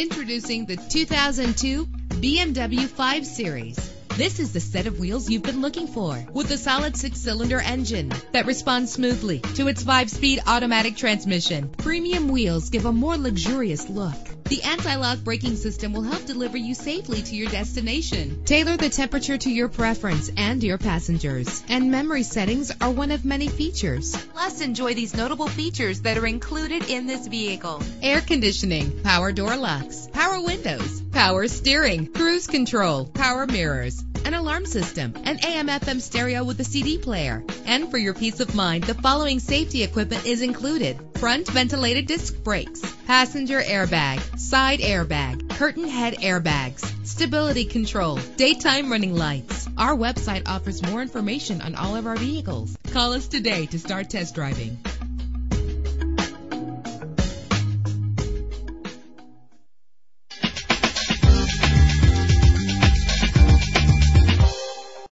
Introducing the 2002 BMW 5 Series. This is the set of wheels you've been looking for with a solid six cylinder engine that responds smoothly to its five speed automatic transmission. Premium wheels give a more luxurious look. The anti lock braking system will help deliver you safely to your destination. Tailor the temperature to your preference and your passengers. And memory settings are one of many features. Plus, enjoy these notable features that are included in this vehicle air conditioning, power door locks, power windows, power steering, cruise control, power mirrors an alarm system, an AM FM stereo with a CD player. And for your peace of mind, the following safety equipment is included. Front ventilated disc brakes, passenger airbag, side airbag, curtain head airbags, stability control, daytime running lights. Our website offers more information on all of our vehicles. Call us today to start test driving.